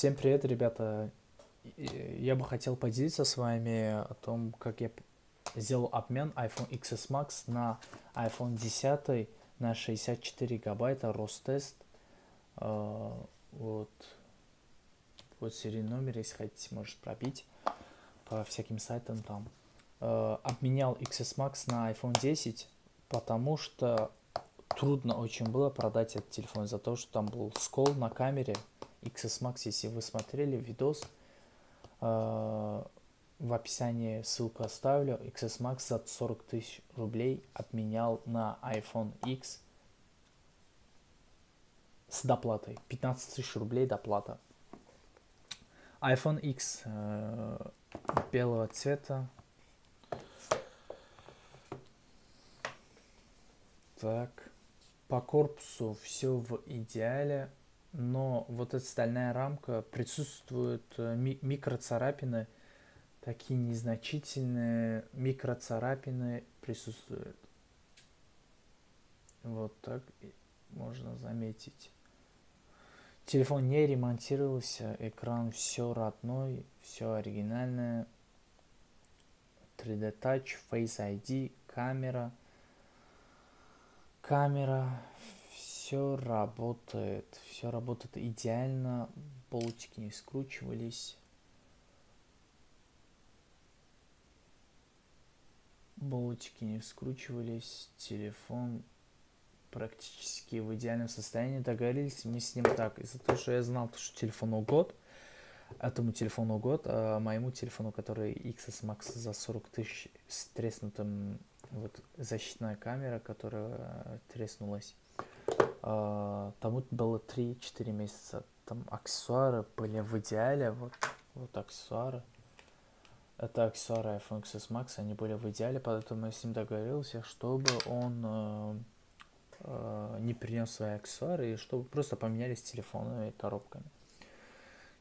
Всем привет, ребята. Я бы хотел поделиться с вами о том, как я сделал обмен iPhone XS Max на iPhone 10 на 64 гигабайта Ростест. А, вот. Вот серийный номер, если хотите, может пробить по всяким сайтам там. А, обменял XS Max на iPhone 10, потому что трудно очень было продать этот телефон за то, что там был скол на камере. XS Max, если вы смотрели видос, э, в описании ссылку оставлю. XS Max за 40 тысяч рублей обменял на iPhone X с доплатой. 15 тысяч рублей доплата. iPhone X э, белого цвета. Так. По корпусу все в идеале, но вот эта стальная рамка присутствуют э, ми- микроцарапины, такие незначительные микроцарапины присутствуют. Вот так можно заметить. Телефон не ремонтировался, экран все родной, все оригинальное. 3D Touch, Face ID, камера – камера, все работает, все работает идеально, болтики не скручивались. Болтики не скручивались, телефон практически в идеальном состоянии. Договорились мы с ним так, из-за того, что я знал, что телефону год, этому телефону год, а моему телефону, который XS Max за 40 тысяч с треснутым вот защитная камера, которая треснулась. А, тому было 3-4 месяца. Там аксессуары были в идеале. Вот, вот аксессуары. Это аксессуары iPhone XS Max, они были в идеале, поэтому я с ним договорился, чтобы он э, э, не принес свои аксессуары и чтобы просто поменялись телефонами и коробками.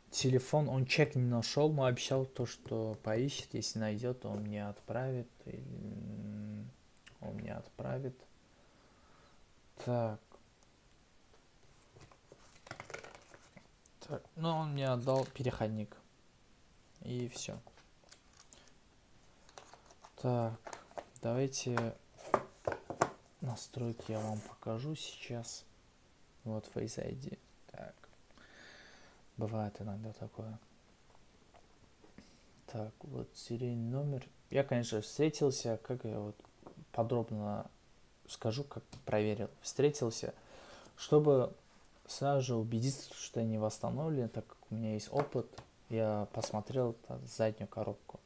Телефон он чек не нашел, но обещал то, что поищет, если найдет, он мне отправит. Он мне отправит. Так. Так, ну он мне отдал переходник. И все. Так, давайте настройки я вам покажу сейчас. Вот Face ID. Так. Бывает иногда такое. Так, вот серийный номер. Я, конечно, встретился, как я вот подробно скажу, как проверил. Встретился, чтобы сразу убедиться, что они восстановлены, так как у меня есть опыт. Я посмотрел заднюю коробку,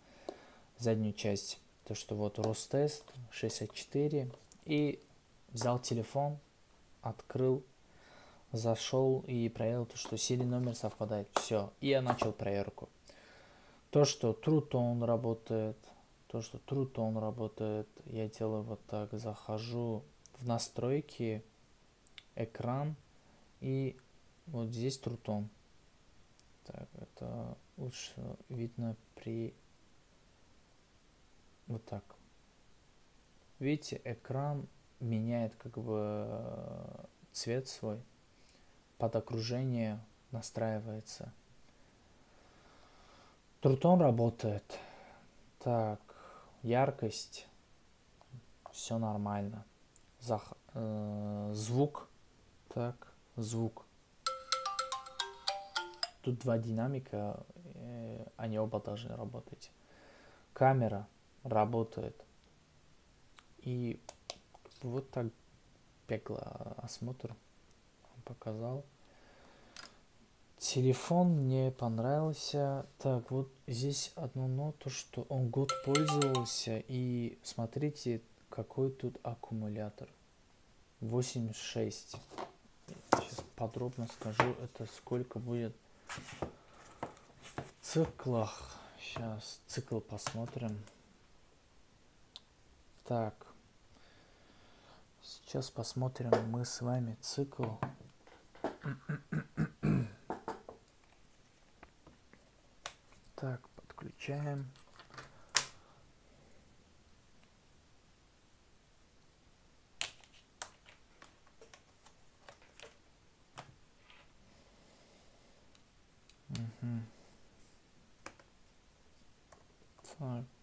заднюю часть. То, что вот Ростест 64. И взял телефон, открыл, зашел и проверил, то, что серийный номер совпадает. Все. И я начал проверку. То, что True Tone работает, то, что труд он работает, я делаю вот так, захожу в настройки, экран, и вот здесь трутон. Так, это лучше видно при вот так. Видите, экран меняет как бы цвет свой, под окружение настраивается. Трутон работает. Так, яркость, все нормально. Зах, э, звук, так, звук. Тут два динамика, э, они оба должны работать. Камера работает. И вот так бегло осмотр показал. Телефон мне понравился. Так, вот здесь одно но, то что он год пользовался. И смотрите, какой тут аккумулятор. 86. Подробно скажу, это сколько будет в циклах. Сейчас цикл посмотрим. Так. Сейчас посмотрим мы с вами цикл. Так, подключаем.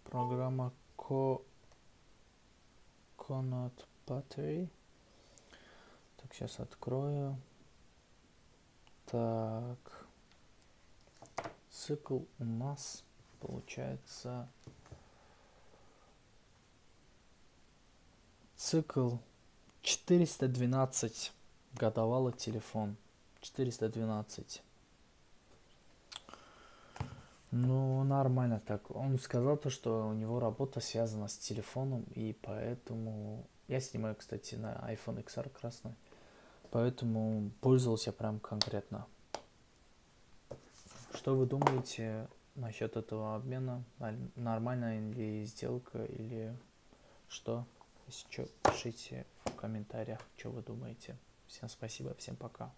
Программа Co Coconut Battery. Так, сейчас открою. Так. Цикл у нас получается цикл 412 годовалый телефон 412 ну нормально так. Он сказал то что у него работа связана с телефоном и поэтому я снимаю кстати на iphone xr красный. Поэтому пользовался прям конкретно. Что вы думаете насчет этого обмена? Нормальная ли сделка или что если что, пишите в комментариях, что вы думаете. Всем спасибо, всем пока.